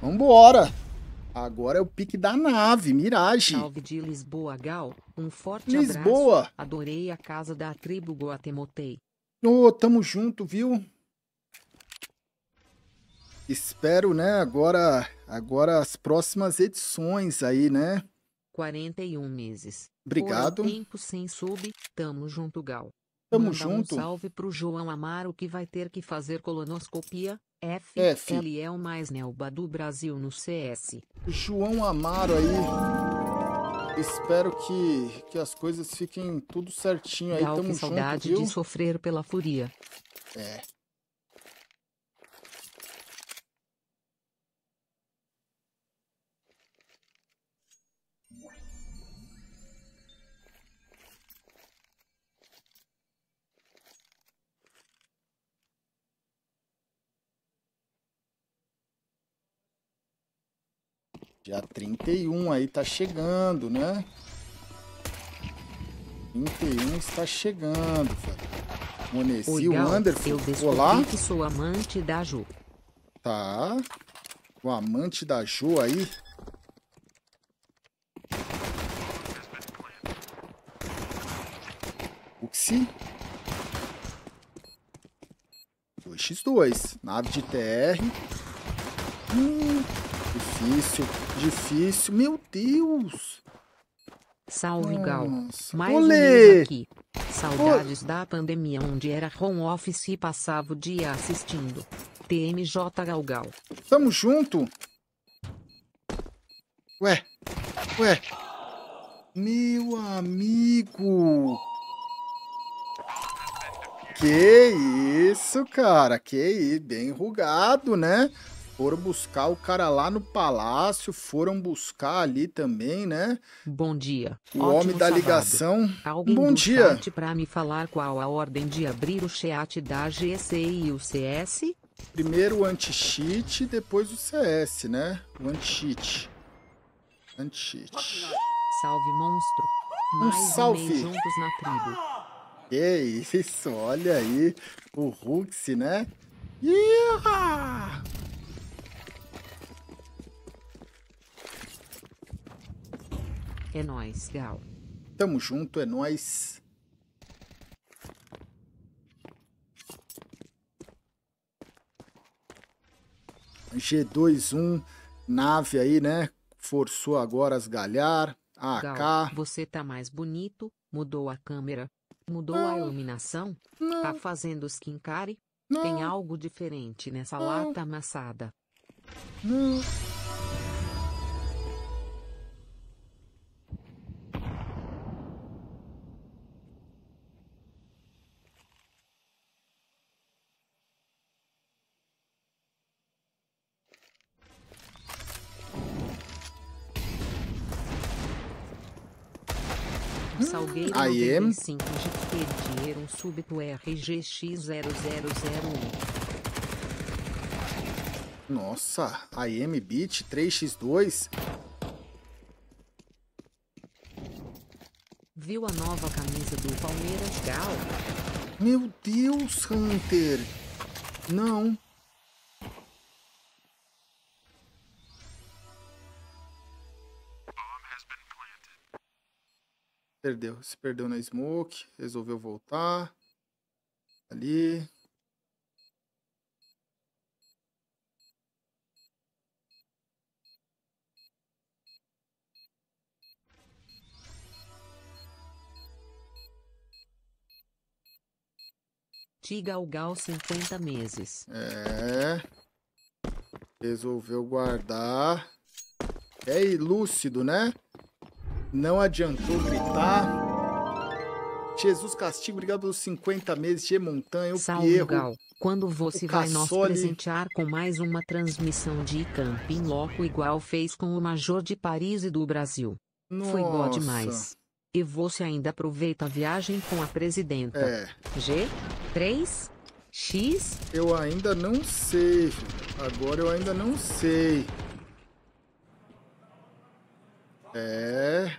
Vambora. Agora é o pique da nave, Mirage. Salve de Lisboa, Gal. Um forte Lisboa. abraço. Adorei a casa da tribo Guatemotei. Ô, tamo junto, viu? Espero, né, agora, agora as próximas edições aí, né? 41 meses. Obrigado. Por tempo sem sub, tamo junto, Gal. Tamo Manda junto. Um salve pro João Amaro que vai ter que fazer colonoscopia. F. F. Ele é o mais nelba do Brasil no CS. João Amaro aí. Espero que, que as coisas fiquem tudo certinho aí. Gal, Tamo que junto, saudade viu? de sofrer pela fúria. É. Dia 31 aí tá chegando, né? 31 está chegando, velho. Monesi, Oi, o Gal, Anderson. eu descobri Olá. que sou amante da Ju. Tá. O amante da Jo aí. Uxi. 2x2. Nave de TR. Hum, difícil, difícil. Meu Deus. Salve, Gal. Nossa. Mais um Olê. mês aqui. Saudades da pandemia onde era home office e passava o dia assistindo. TMJ Galgal. Tamo junto. Ué, ué. Meu amigo. Que isso, cara. Que. Bem rugado, né? Foram buscar o cara lá no palácio, foram buscar ali também, né? Bom dia. O Ótimo homem da sábado. ligação. Alguém Bom dia. pra me falar qual a ordem de abrir o chat da GC e o CS? Primeiro o anti-cheat, depois o CS, né? O anti-cheat. Anti-cheat. Salve, monstro. Um Mais um salve. mês juntos na tribo. Que isso, olha aí. O Rux, né? Iha! É nóis, Gal. Tamo junto, é nóis. G21, nave aí, né? Forçou agora as galhar. Gal, AK. você tá mais bonito, mudou a câmera, mudou Não. a iluminação, Não, tá fazendo skincare? não, Tem algo diferente nessa lata amassada. não. Salgueiro I am. 95 de dinheiro um súbito RGX0001. Nossa, AM Beat 3x2. Viu a nova camisa do Palmeiras Gal? Meu Deus, Hunter. Não. Perdeu, se perdeu na smoke, resolveu voltar. Ali. Tigal Gal 50 meses. É. Resolveu guardar. É lúcido, né? Não adiantou gritar. Jesus Castigo, obrigado pelos 50 meses. G Montanha, o Salve Pierro. Gal. Quando você vai nos presentear com mais uma transmissão de Camping Loco igual fez com o Major de Paris e do Brasil? Foi bom Nossa. demais. E você ainda aproveita a viagem com a presidenta. É, G? 3? X? eu ainda não sei. Agora eu ainda não sei. É.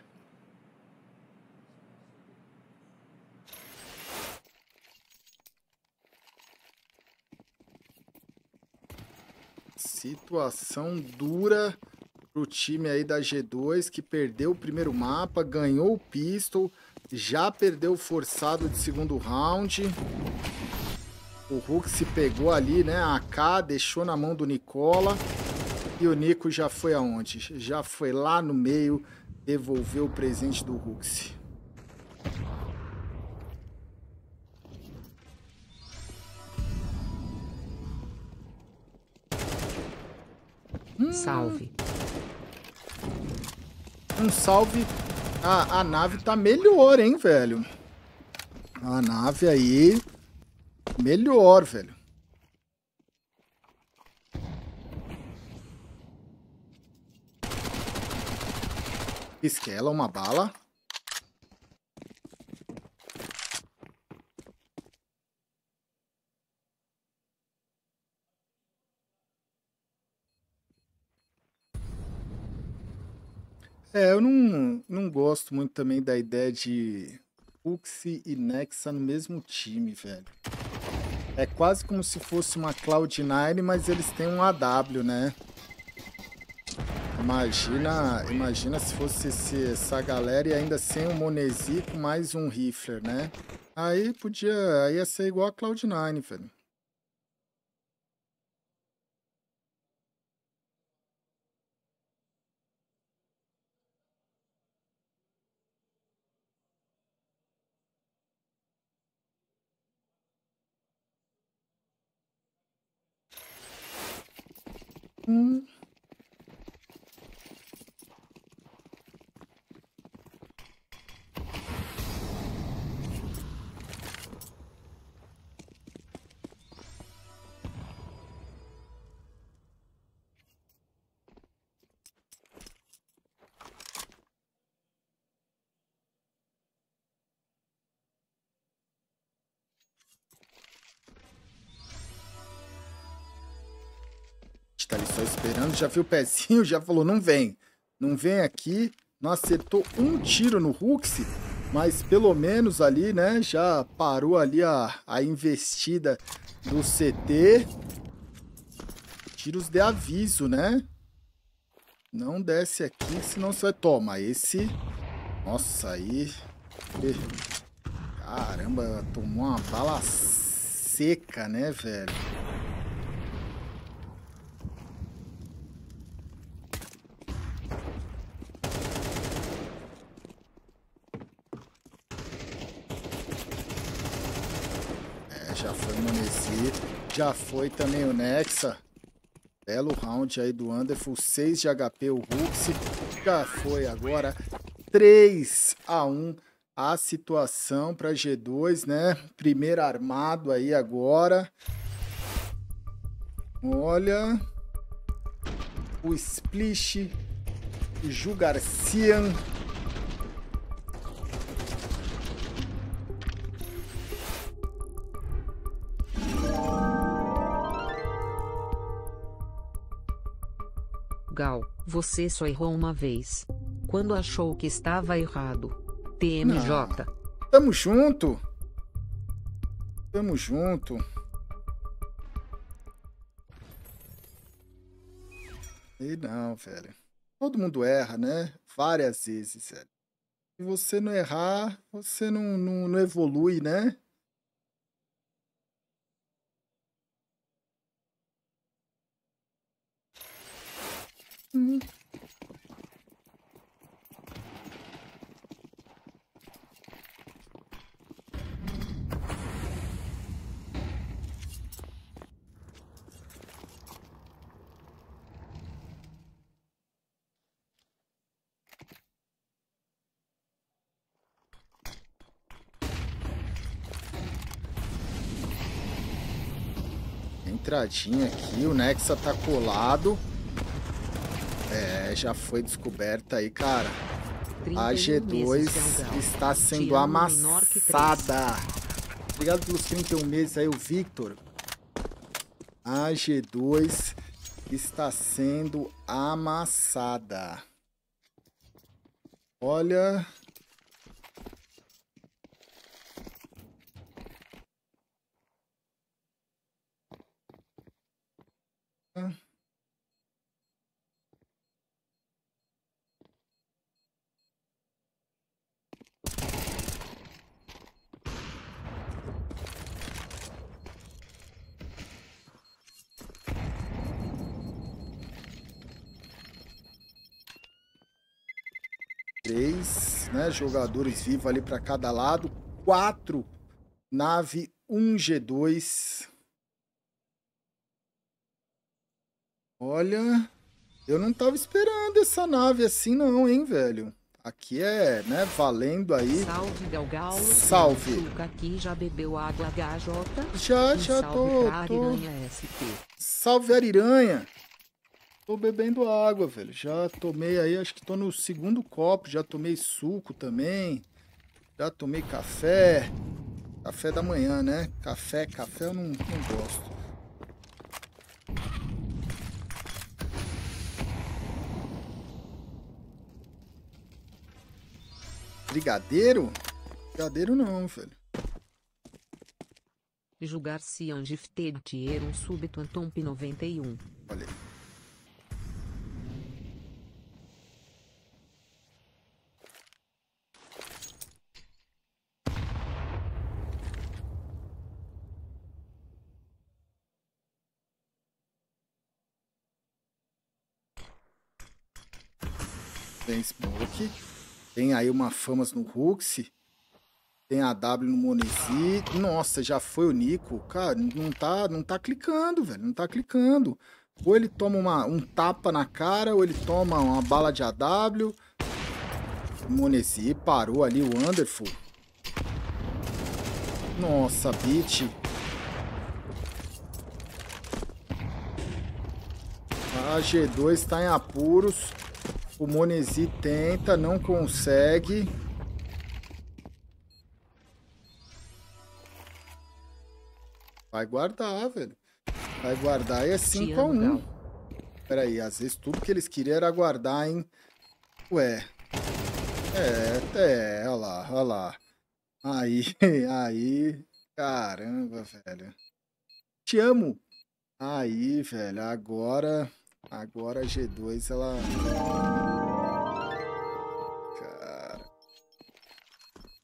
Situação dura pro time aí da G2 que perdeu o primeiro mapa, ganhou o pistol, já perdeu o forçado de segundo round. O Hulk se pegou ali, né? A AK deixou na mão do Nicola. E o Nico já foi aonde? Já foi lá no meio devolver o presente do Hulk. Salve. Um salve. A, a nave tá melhor, hein, velho? A nave aí. Melhor, velho. Esquela, uma bala. É, eu não, não gosto muito também da ideia de Uxie e Nexa no mesmo time, velho. É quase como se fosse uma Cloud9, mas eles têm um AW, né? Imagina, imagina se fosse esse, essa galera e ainda sem um Monesi com mais um Rifler, né? Aí podia, aí ia ser igual a Cloud9, velho. Hum. Já viu o pezinho, já falou, não vem. Não vem aqui, não acertou um tiro no Rux, mas pelo menos ali, né, já parou ali a, a investida do CT. Tiros de aviso, né? Não desce aqui, senão você vai... Toma, esse... Nossa, aí... Caramba, tomou uma bala seca, né, velho? Já foi também o Nexa. Belo round aí do Underful. 6 de HP o Rux. Já foi agora 3 a 1 a situação para G2, né? Primeiro armado aí agora. Olha. O Splish. Ju Garcian Gal, você só errou uma vez. Quando achou que estava errado. TMJ. Não. Tamo junto. Tamo junto. E não, velho. Todo mundo erra, né? Várias vezes, velho. Se você não errar, você não, não, não evolui, né? Entradinha aqui, o Nexa tá colado. É, já foi descoberta aí, cara. A G2 está sendo amassada. Obrigado pelos 31 meses aí, o Victor. A G2 está sendo amassada. Olha... né, jogadores vivos ali para cada lado. Quatro nave 1G2. Olha, eu não tava esperando essa nave assim não, hein, velho. Aqui é, né, valendo aí. Salve, Galgalo. Salve. aqui já bebeu água HJ? Já, já tô, tô. Ariranha ST. Salve, Ariranha. Tô bebendo água, velho. Já tomei aí, acho que tô no segundo copo. Já tomei suco também. Já tomei café. Café da manhã, né? Café, café eu não, não gosto. Brigadeiro? Brigadeiro não, velho. Julgar-se gifte de um súbito Antomp 91. Olha aí. Tem Smoke. Tem aí uma Famas no Rux. Tem a W no Monesi. Nossa, já foi o Nico. Cara, não tá, não tá clicando, velho. Não tá clicando. Ou ele toma uma, um tapa na cara, ou ele toma uma bala de AW. Monesi parou ali o Wonderful. Nossa, Beat. A G2 está em apuros. O Monesi tenta, não consegue. Vai guardar, velho. Vai guardar e é 5 a 1 amo, um. Gal. Pera aí, às vezes tudo que eles queriam era guardar, hein? Ué. É, é, olha lá, olha lá. Aí, aí. Caramba, velho. Te amo. Aí, velho, agora. Agora a G2 ela.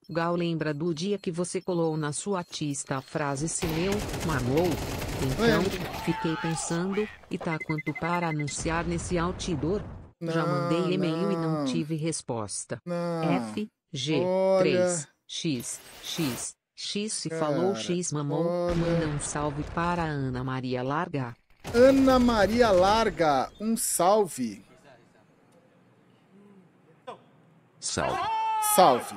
Gal lembra do dia que você colou na sua artista a frase se meu, mamou? Então, fiquei pensando, e tá quanto para anunciar nesse outdoor? Já Não, mandei e-mail e não não. tive resposta. Não. F, G, olha. 3, X, X, X se falou Cara, X mamou, olha. manda um salve para a Ana Maria Larga. Ana Maria Larga, um salve. Salve. Salve.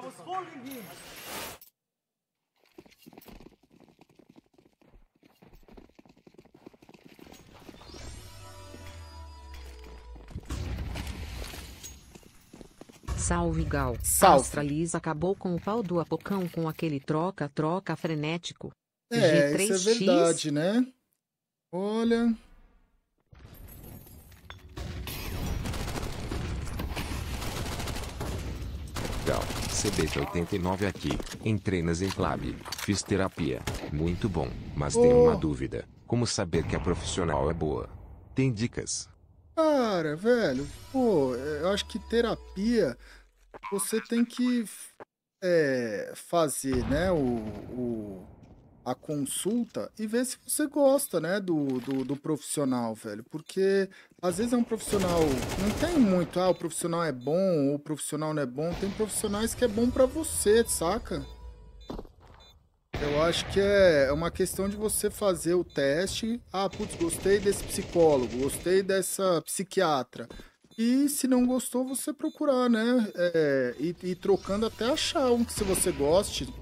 I was holding him. Salve Gal. Salve. A Astralis acabou com o pau do Apocão com aquele troca-troca frenético. É, G3X. isso é verdade, né? Olha. Gal, CBT89 aqui. Entrei nas Enclave. Fiz terapia. Muito bom. Mas tenho Oh. uma dúvida. Como saber que a profissional é boa? Tem dicas? Cara, velho, pô, eu acho que terapia você tem que é, fazer, né, o, o- a consulta e ver se você gosta, né, do, do, do profissional, velho. Porque às vezes é um profissional, não tem muito, ah, o profissional é bom ou o profissional não é bom. Tem profissionais que é bom pra você, saca? Eu acho que é uma questão de você fazer o teste. Ah, putz, gostei desse psicólogo, gostei dessa psiquiatra. E se não gostou, você procurar, né? É, e, e trocando até achar um que se você goste.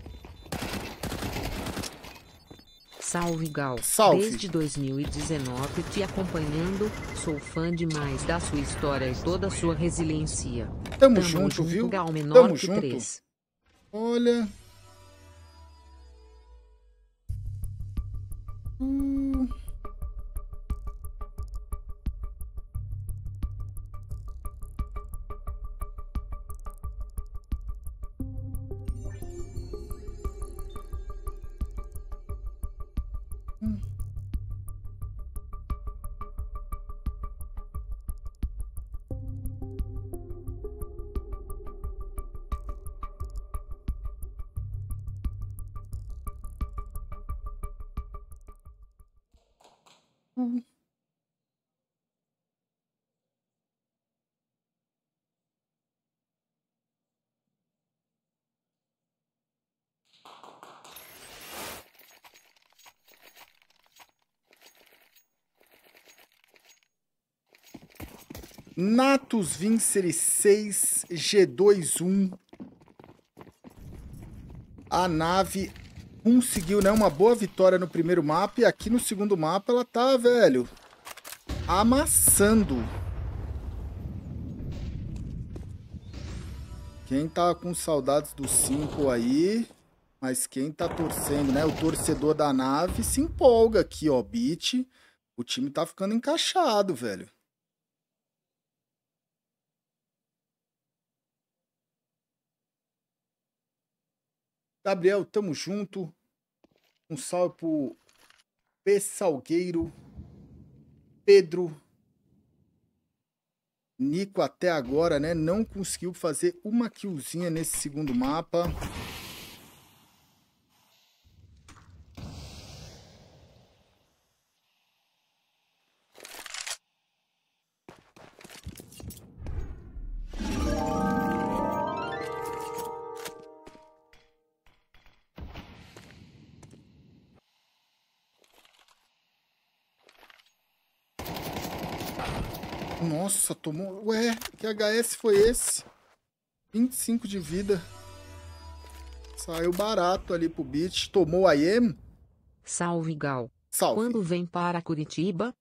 Salve Gal. Salve. Desde 2019 te acompanhando, sou fã demais da sua história e toda a sua resiliência. Tamo, junto, viu? Gal menor Tamo que junto. 3. Olha. Hum. Natus Vincere 6 G21. A nave conseguiu, né, uma boa vitória no primeiro mapa e aqui no segundo mapa ela tá, velho, amassando. Quem tá com saudades do 5 aí, mas quem tá torcendo, né, o torcedor da nave se empolga aqui, ó, beat. O time tá ficando encaixado, velho. Gabriel, tamo junto. Um salve pro P. Salgueiro, Pedro, Nico até agora, né? Não conseguiu fazer uma killzinha nesse segundo mapa. Nossa, tomou. Ué, que HS foi esse? 25 de vida. Saiu barato ali pro beat. Tomou a IEM? Salve, Gal. Salve. Quando vem para Curitiba?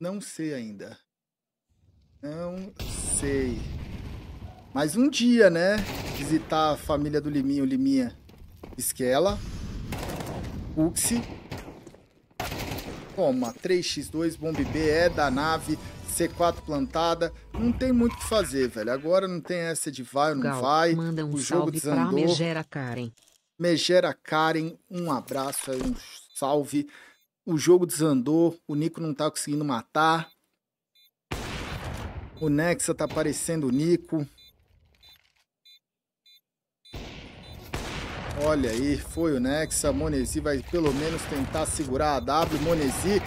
Não sei ainda. Não sei. Mais um dia, né? Visitar a família do Liminho, Liminha. Esquela. Uxi. Toma, 3x2, bomb B, é da nave. C4 plantada, não tem muito o que fazer, velho. Agora não tem essa de vai ou não Gal, vai. manda um o jogo salve pra desandou. Megera Karen. Megera Karen, um abraço aí, um salve. O jogo desandou, o Nico não tá conseguindo matar. O Nexa tá parecendo o Nico. Olha aí, foi o Nexa. Monesi vai pelo menos tentar segurar a W. Monesi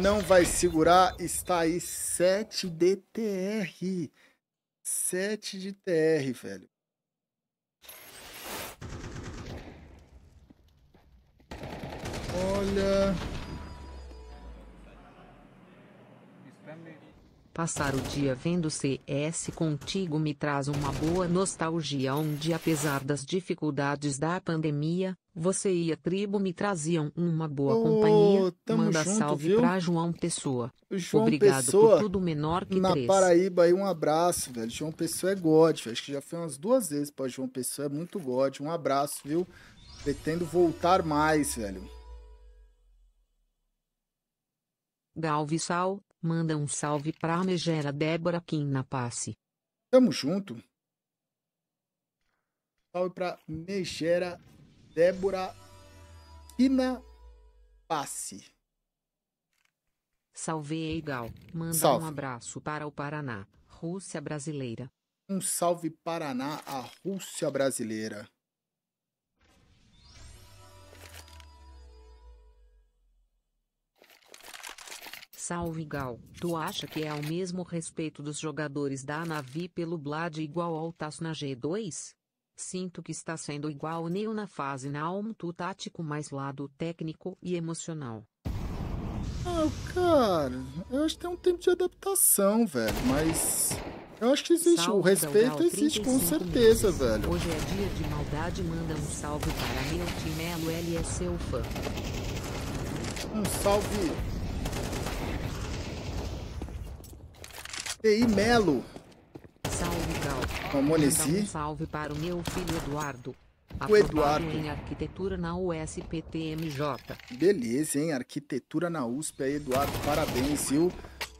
não vai segurar. Está aí 7 de TR. 7 de TR, velho. Olha. Passar o dia vendo CS contigo me traz uma boa nostalgia onde apesar das dificuldades da pandemia, você e a tribo me traziam uma boa Ô, companhia. Manda junto, salve viu? pra João Pessoa. João Obrigado Pessoa, por tudo menor que na três. Paraíba aí, um abraço, velho. João Pessoa é God, velho. Acho que já foi umas duas vezes pra João Pessoa, é muito God. Um abraço, viu? Pretendo voltar mais, velho. Galvissal, manda um salve pra Megera Débora Kim na passe. Tamo junto. Salve pra Megera Débora Pina Passe. Salve Gal, manda Salve. um abraço para o Paraná, Rússia brasileira. Um salve Paraná, a Rússia brasileira. Salve Gal, tu acha que é ao mesmo respeito dos jogadores da Navi pelo Blad igual ao Tasso na G2? Sinto que está sendo igual o Neo na fase na tu tático mais lado técnico e emocional. Ah, cara, eu acho que tem um tempo de adaptação, velho, mas eu acho que existe, o Salve, respeito Gal, existe com 35 certeza, meses. velho. Hoje é dia de maldade, manda um salve para meu Timelo, ele é seu fã. Um salve. TI Melo, Salve Gal. Manda um salve para o meu filho Eduardo. O Eduardo. em arquitetura na USPTMJ. beleza, hein? Arquitetura na USP aí, Eduardo, parabéns, viu?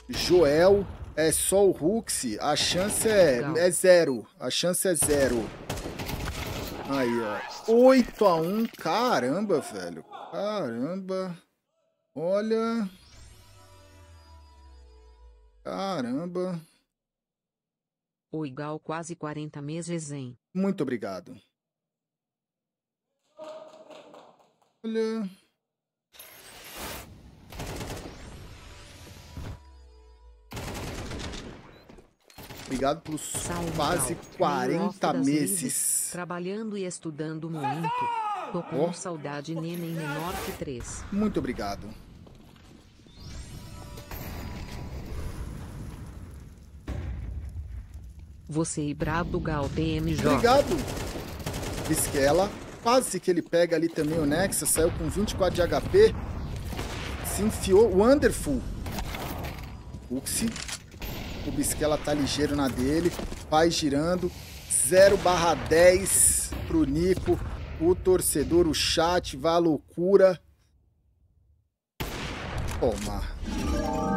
Joel, é só o Rux, a chance é, é zero, a chance é zero. Aí, ó, 8 a 1 caramba, velho, caramba, olha, caramba, Oi Gal quase 40 meses em. muito obrigado. Olha... Obrigado pelos Salve quase Gal. Meio 40 off das meses. lives, Trabalhando e estudando muito. Tô com saudade neném menor que três. Muito obrigado. Você e Brabo Gal PMJ. Obrigado. Bisquela. Quase que ele pega ali também o Nexus. Saiu com 24 de HP. Se enfiou. Wonderful. Uxi. O Bisquela tá ligeiro na dele. Vai girando. 0 barra 10 pro Nico. O torcedor, o chat, vai à loucura. Toma.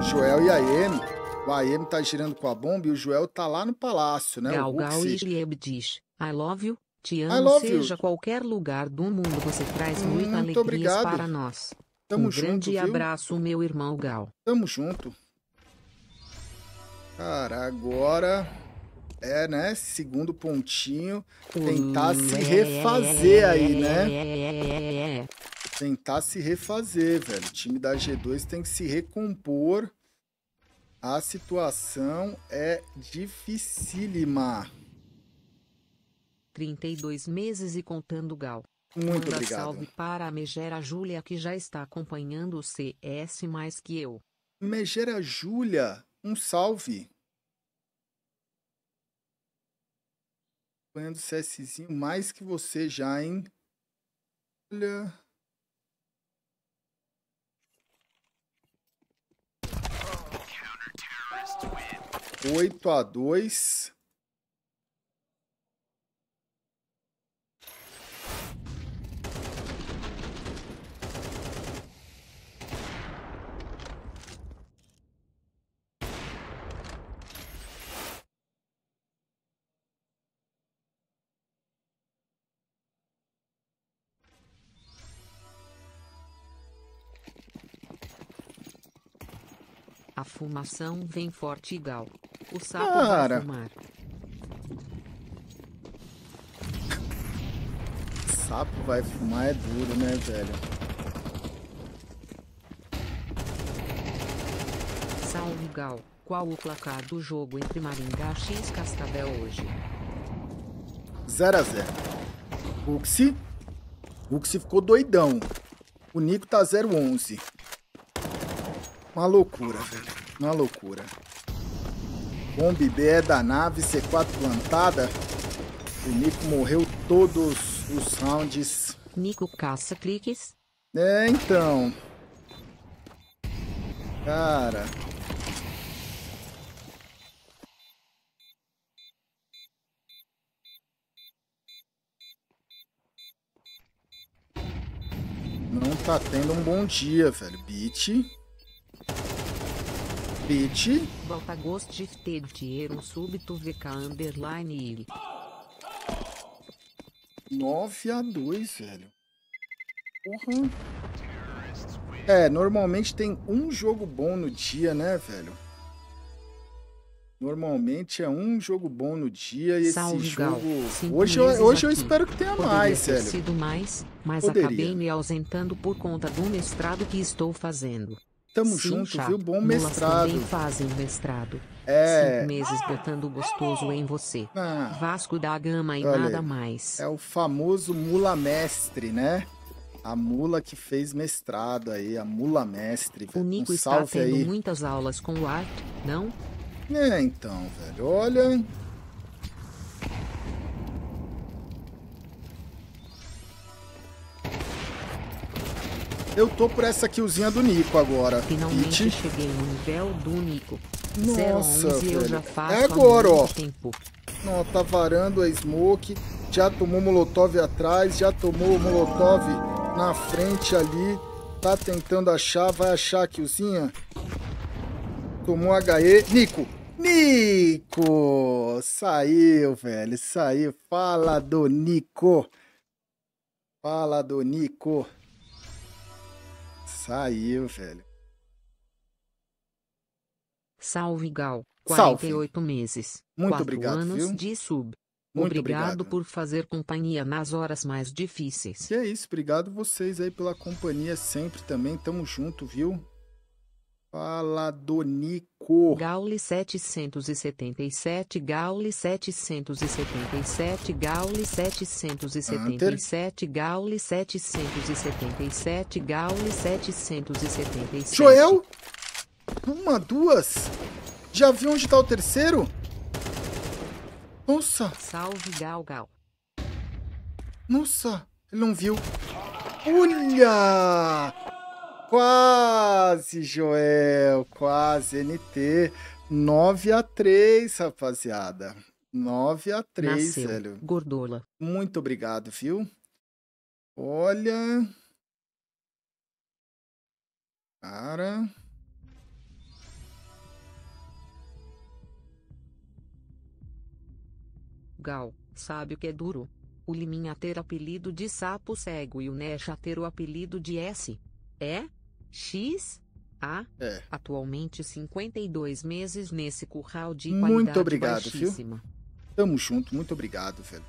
Joel e a Amy. O AM tá girando com a bomba e o Joel tá lá no palácio, né? Gal o Gal Uxi. Ilieb diz, I love you, te amo, love you. seja qualquer lugar do mundo, você traz muita Muito alegria obrigado. para nós. Tamo um junto, grande viu? abraço, meu irmão Gal. Tamo junto. Cara, agora é, né? Segundo pontinho. Tentar se refazer aí, né? Tentar se refazer, velho. O time da G2 tem que se recompor. A situação é dificílima. 32 meses e contando Gal. Muito Manda obrigado. salve para a megera Júlia que já está acompanhando o CS mais que eu. Megera Júlia, um salve. Acompanhando o CSzinho mais que você já, hein? Olha. 8 a 2 fumação vem forte e Gal. O sapo Cara. vai fumar. Sapo vai fumar é duro, né, velho? Salve Gal. Qual o placar do jogo entre Maringá X Cascavel hoje? 0 a 0 Uxi. Uxi ficou doidão. O Nico tá 0-11. Uma loucura, velho. Uma loucura. Bomb B é da nave, C4 plantada. O Nico morreu todos os rounds. Nico caça cliques? É, então. Cara. Não tá tendo um bom dia, velho. Beat. Ter dinheiro súbito VK underline il. 9 a 2, velho. Porra. É, normalmente tem um jogo bom no dia, né, velho? Normalmente é um jogo bom no dia e esse Salve, Gal. jogo. Hoje, eu, hoje eu espero que tenha Poderia mais, ter velho. sido mais, mas Poderia. acabei me ausentando por conta do mestrado que estou fazendo. Tamo Sim, junto, chato. viu? Bom Mulas mestrado. também fazem mestrado. É. Cinco meses botando gostoso em você. Ah, Vasco da Gama e Olha nada mais. é o famoso mula mestre, né? A mula que fez mestrado aí, a mula mestre. O velho. Nico um está tendo aí. muitas aulas com o Art, não? É, então, velho. Olha. Eu tô por essa killzinha do Nico agora. Finalmente Hit. cheguei no nível do Nico. Nossa, 011 eu já velho. faço É agora, ó. tempo. Não, tá varando a smoke. Já tomou molotov atrás, já tomou molotov na frente ali. Tá tentando achar, vai achar a killzinha. Tomou HE. Nico! Nico! Saiu, velho, saiu. Fala do Nico. Fala do Nico. Saiu, velho. Salve Gal. Salve. 48 meses. Muito quatro obrigado, anos viu? de sub. Muito obrigado, obrigado. por fazer companhia nas horas mais difíceis. Que é isso, obrigado vocês aí pela companhia sempre também. Tamo junto, viu? Fala, Donico. Gaule 777, Gaule 777, Gaule 777, Gaule 777, Gaule 777. Joel? Uma, duas. Já viu onde tá o terceiro? Nossa, Salve Gal Gal. nossa. Ele não viu. Olha! Quase, Joel. Quase, NT. 9 a 3, rapaziada. 9 a 3, Nasceu. velho. Gordola. Muito obrigado, viu? Olha. Cara. Gal, sabe o que é duro? O Liminha ter apelido de sapo cego e o Nesha ter o apelido de S. É? X? A? É. Atualmente 52 meses nesse curral de Muito qualidade obrigado, viu? baixíssima. Tamo junto, muito obrigado, velho.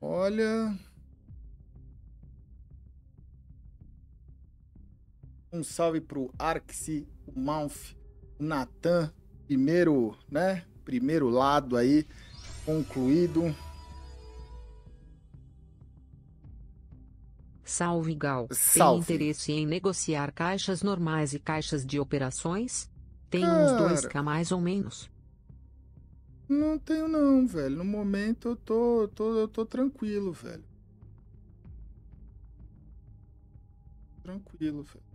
Olha. Um salve pro Arxi, o Malf, o Natan, primeiro, né? Primeiro lado aí concluído. Salve Gal. Salve. Tem interesse em negociar caixas normais e caixas de operações? Tem Cara. uns 2k mais ou menos. Não tenho não, velho. No momento eu tô, eu tô, eu tô tranquilo, velho. Tranquilo, velho.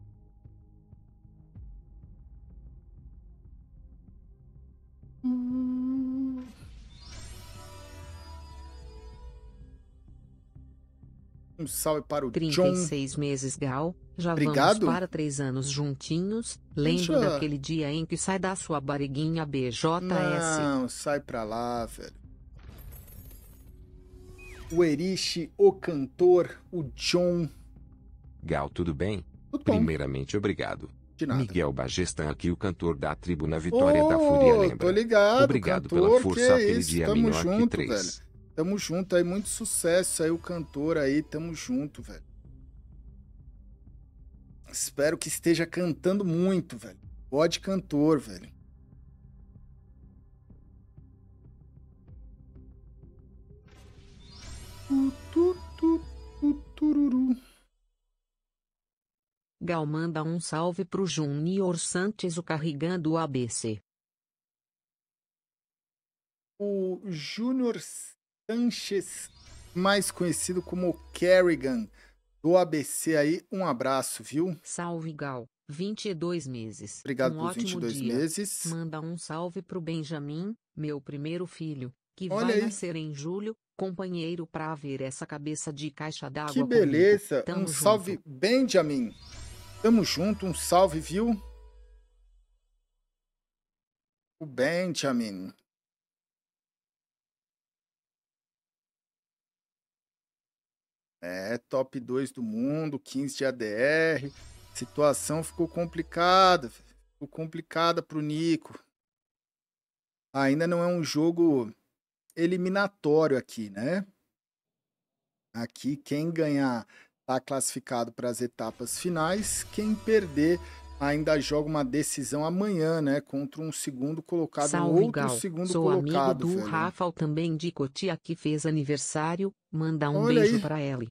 Um salve para o John. 36 meses Gal. Já Obrigado. vamos para 3 anos juntinhos. Lembro Puxa. daquele dia em que sai da sua barriguinha BJS. Não, sai pra lá, velho. O Eriche, o cantor, o John. Gal, tudo bem? Tudo bom, Primeiramente, obrigado. de nada. Miguel Bagestan aqui, o cantor da tribo na vitória da Ô, Fúria, Tô lembra? ligado, Obrigado cantor, pela força que aquele isso, dia tamo menor que junto, três. velho. Tamo junto aí, muito sucesso aí, o cantor aí, tamo junto, velho. Espero que esteja cantando muito, velho. Pode cantor, velho. Tu, tu, tu, tu, tururu. Gal manda um salve pro Junior Santos o carregando o ABC. o Júnior Sanches, mais conhecido como Kerrigan, do ABC aí. Um abraço, viu? Salve Gal. 22 meses. Obrigado um por ótimo 22 dia. meses. Manda um salve pro Benjamin, meu primeiro filho, que Olha vai aí. nascer em julho, companheiro pra ver essa cabeça de caixa d'água Que beleza. Um junto. salve, Benjamin. Tamo junto, um salve, viu? O Benjamin. É, top 2 do mundo, 15 de ADR. Situação ficou complicada. Ficou complicada pro Nico. Ainda não é um jogo eliminatório aqui, né? Aqui, quem ganhar está classificado para as etapas finais. Quem perder ainda joga uma decisão amanhã, né? Contra um segundo colocado, um Salve outro Gal, segundo sou colocado. amigo do velho. Rafa também de Cotia que fez aniversário, manda um Olha beijo pra ele.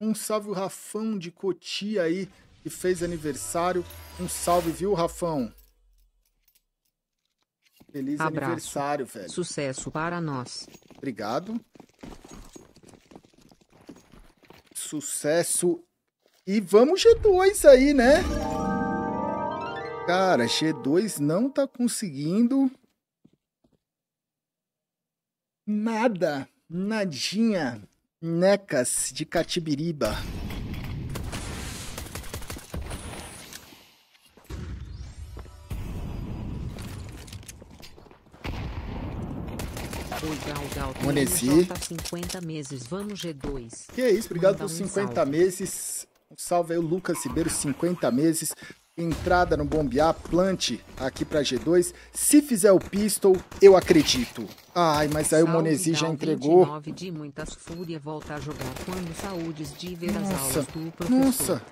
Um salve o Rafão de Cotia aí, que fez aniversário. Um salve, viu, Rafão? Feliz Abraço. aniversário, velho. Sucesso para nós. Obrigado. Sucesso. E vamos G2 aí, né? Cara, G2 não tá conseguindo nada, nadinha, necas de Catibiriba. Monesi. um J 50 meses, vamos G2. Que é isso, obrigado Manda por um 50 salve. meses. Um salve aí, o Lucas Ribeiro, 50 meses. Entrada no bombear, plante aqui pra G2. Se fizer o pistol, eu acredito. Ai, mas aí o Monesi já entregou. 29 de muitas fúria volta a jogar quando saúdes de ver as Nossa, aulas do professor. Nossa,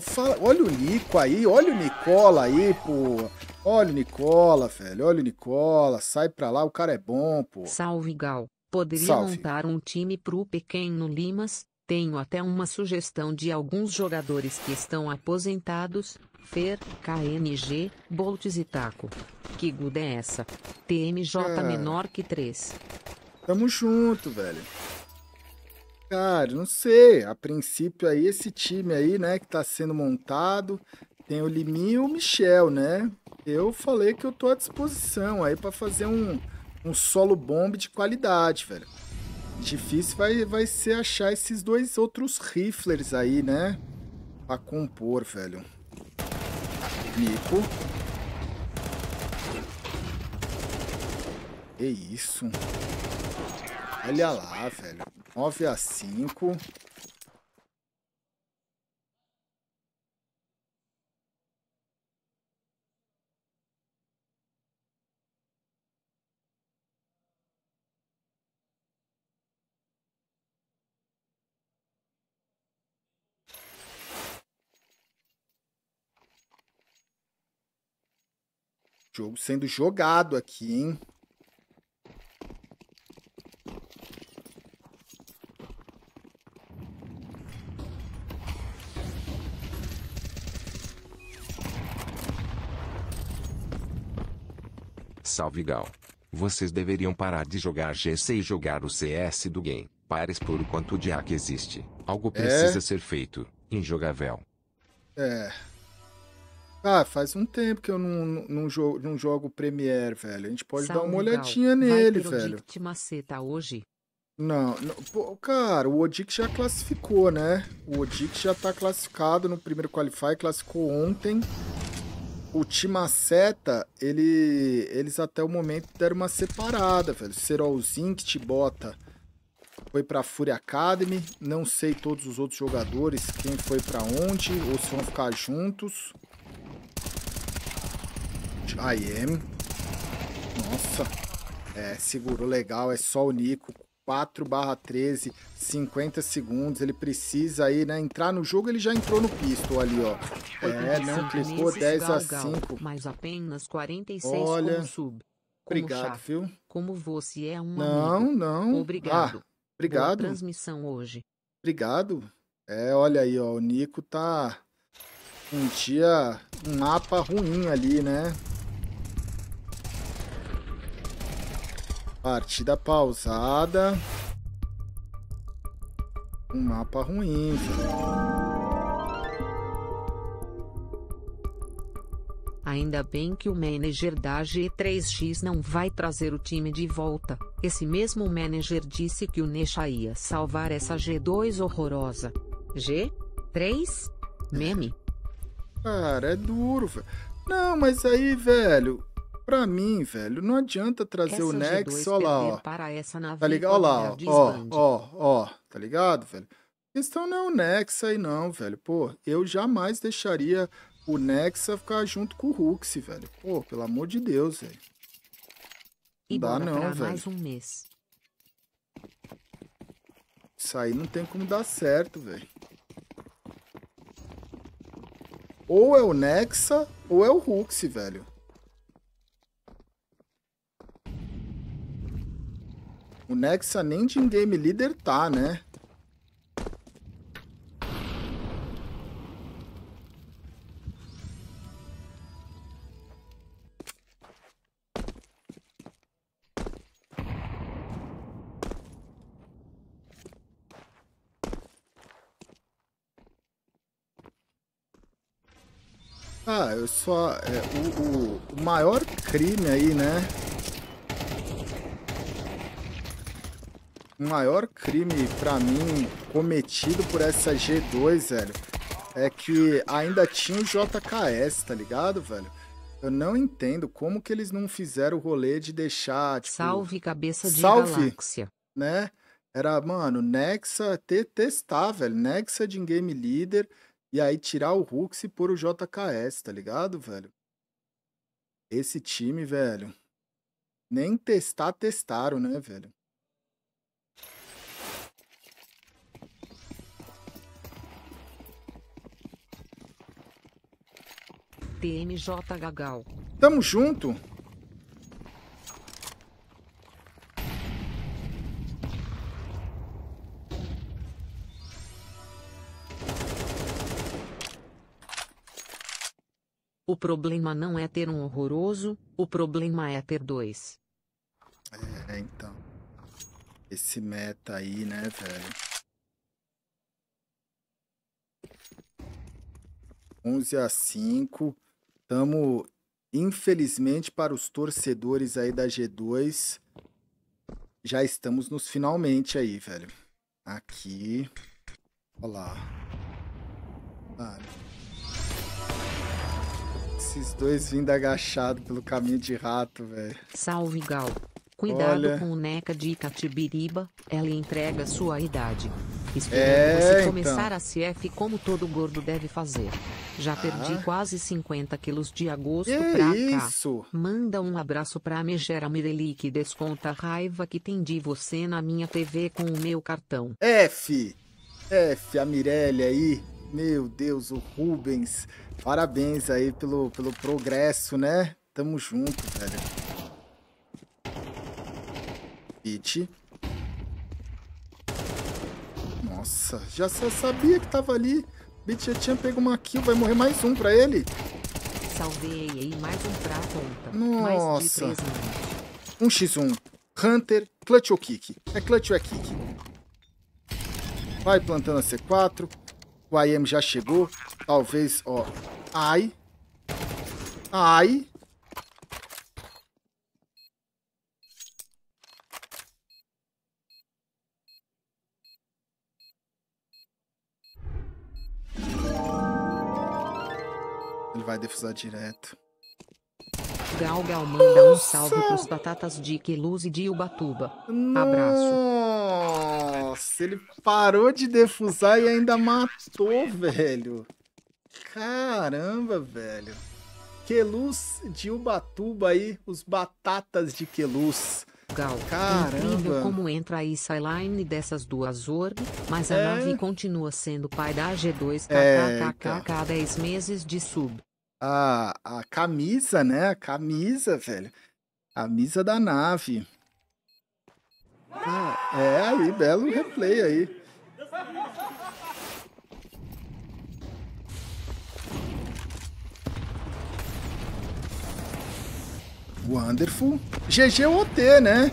Fala, olha o Nico aí, olha o Nicola aí, pô. Olha o Nicola, velho. Olha o Nicola. Sai pra lá, o cara é bom, pô. Salve, Gal. Poderia Salve. montar um time pro pequeno Limas? Tenho até uma sugestão de alguns jogadores que estão aposentados. Fer, KNG, Boltz e Taco. Que guda é essa? TMJ Ah. menor que 3. Tamo junto, velho. Cara, não sei. A princípio aí, esse time aí, né, que tá sendo montado, tem o Liminho e o Michel, né? Eu falei que eu tô à disposição aí pra fazer um, um solo bomb de qualidade, velho. Difícil vai, vai ser achar esses dois outros riflers aí, né? Pra compor, velho. Nico. Que isso? Olha lá, velho. 9 a 5. Jogo sendo jogado aqui, hein? Salve Gal. Vocês deveriam parar de jogar GC e jogar o CS do game. Para expor o quanto de hack existe. Algo precisa ser feito. Injogável. É. Ah, faz um tempo que eu não, não, não jogo, não jogo Premiere, velho. A gente pode dar uma Gal. olhadinha Vai nele, o velho. Dict Maceta hoje? Não, não pô, cara, o Odic já classificou, né? O Odic já tá classificado no primeiro Qualify, classificou ontem. O Timaceta, ele, eles até o momento deram uma separada, velho. Serolzinho que te bota foi pra Fury Academy. Não sei todos os outros jogadores, quem foi pra onde, ou se vão ficar juntos. I am. Nossa. É, segurou legal, é só o Nico. 4 barra 13, 50 segundos. Ele precisa aí, né? Entrar no jogo, ele já entrou no pistol ali, ó. É, não 85 clicou meses, 10 a Gal, Gal, 5. Mas apenas 46 Olha, como sub. Obrigado, viu? Como você é um Não, amigo. não. Obrigado. Ah, obrigado. transmissão hoje. Obrigado. É, olha aí, ó. O Nico tá um dia, um mapa ruim ali, né? Partida pausada. Um mapa ruim. Ainda bem que o manager da G3X não vai trazer o time de volta. Esse mesmo manager disse que o Necha ia salvar essa G2 horrorosa. G3? Meme? Cara, é duro, velho. Não, mas aí, velho, pra mim, velho, não adianta trazer Essa o Nex, G2 ó lá, ó. Tá ligado? Ó lá, ó, ó, ó, ó, tá ligado, velho? A questão não é o Nexa aí não, velho. Pô, eu jamais deixaria o Nexa ficar junto com o Rux, velho. Pô, pelo amor de Deus, velho. Não dá não, velho. mais um mês. Isso aí não tem como dar certo, velho. Ou é o Nexa, ou é o Rux, velho. O Nexa nem de game leader tá, né? Ah, eu só. é, o- o maior crime aí, né? Maior crime pra mim cometido por essa G2, velho, é que ainda tinha o JKS, tá ligado, velho? Eu não entendo como que eles não fizeram o rolê de deixar, tipo, Salve cabeça de salve. galáxia. né? Era, mano, Nexa, te, testar, velho. Nexa de game leader e aí tirar o Hux e pôr o JKS, tá ligado, velho? Esse time, velho. Nem testar, testaram, né, velho? TMJ Gagal. Tamo junto. O problema não é ter um horroroso, o problema é ter dois. É, então. Esse meta aí, né, velho? 11 a 5. Tamo, infelizmente, para os torcedores aí da G2, já estamos nos finalmente aí, velho. Aqui. Olha lá. Mano. Esses dois vindo agachado pelo caminho de rato, velho. Salve, Gal. Cuidado Olha. com o Neca de Catibiriba, ela entrega sua idade. Espero É, você então. começar a CF como todo gordo deve fazer. Já perdi Ah. quase 50 quilos de agosto Que pra cá. isso? Manda um abraço pra Megera Mireli que desconta a raiva que tem de você na minha TV com o meu cartão. F. F, a Mirelle aí. Meu Deus, o Rubens. Parabéns aí pelo, pelo progresso, né? Tamo junto, velho. Pit. Nossa, já sabia que tava ali. Bit já tinha pego uma kill, vai morrer mais um pra ele. Salvei aí mais um pra conta. Nossa. minutos. 1x1. Hunter, clutch ou kick? É clutch ou é kick? Vai plantando a C4. O IM já chegou. Talvez, ó. Ai. Ai. Ele vai defusar direto. Gal Gal manda um salve pros batatas de Queluz e de Ubatuba. Abraço. Nossa, ele parou de defusar e ainda matou, velho. Caramba, velho. Queluz de Ubatuba aí, os batatas de Queluz. Gal, Caramba. incrível como entra a Skyline dessas duas org, mas a É. nave continua sendo pai da G2 É, kkkk há 10 meses de sub. A, a camisa, né? A camisa, velho. Camisa da nave. Ah, é aí, belo replay aí. Wonderful. GG OT, né?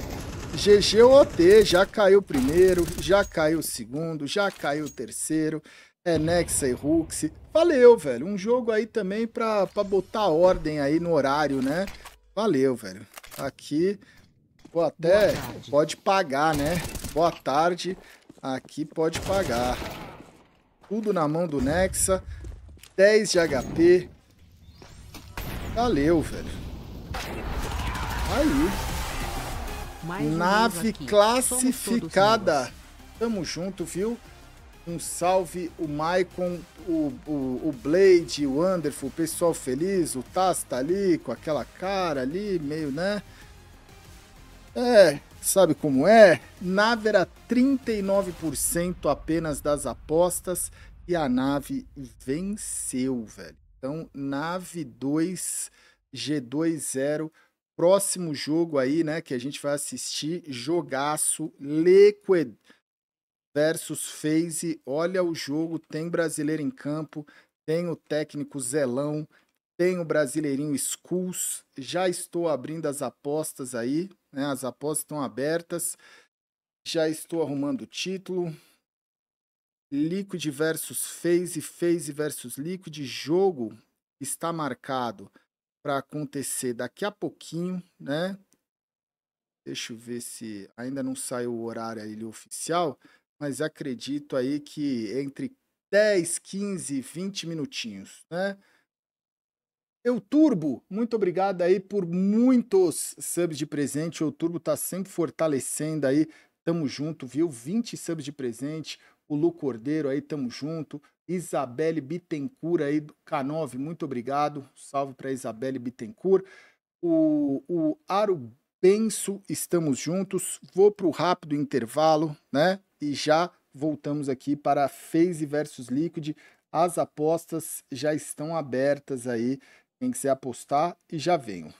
GG OT, já caiu o primeiro, já caiu o segundo, já caiu o terceiro. É Nexa e Rux. Valeu, velho. Um jogo aí também pra, pra botar ordem aí no horário, né? Valeu, velho. Aqui, pô, até Boa tarde. pode pagar, né? Boa tarde. Aqui pode pagar. Tudo na mão do Nexa. 10 de HP. Valeu, velho. Aí. Mais um Nave todos classificada. Tamo junto, viu? Um salve, o Maicon, o, o, o Blade, o Wonderful, o pessoal feliz, o Taz tá ali com aquela cara ali, meio, né? É, sabe como é? Nave era 39% apenas das apostas e a nave venceu, velho. Então, nave 2, G2-0. Próximo jogo aí, né, que a gente vai assistir, jogaço Liquid versus FaZe. Olha o jogo, tem brasileiro em campo, tem o técnico Zelão, tem o brasileirinho Skulls. Já estou abrindo as apostas aí, né? As apostas estão abertas. Já estou arrumando o título. Liquid versus FaZe, FaZe versus Liquid. Jogo está marcado para acontecer daqui a pouquinho, né? Deixa eu ver se ainda não saiu o horário aí oficial, mas acredito aí que entre 10, 15, 20 minutinhos, né? Eu Turbo, muito obrigado aí por muitos subs de presente. O Turbo tá sempre fortalecendo aí. Tamo junto, viu? 20 subs de presente. O Lu Cordeiro aí, tamo junto. Isabelle Bittencourt aí do K9, muito obrigado. Salve para Isabelle Bittencourt. O, o Aro Benço, estamos juntos. Vou para o rápido intervalo, né? E já voltamos aqui para FaZe versus Liquid. As apostas já estão abertas aí. Quem quiser apostar e já venho.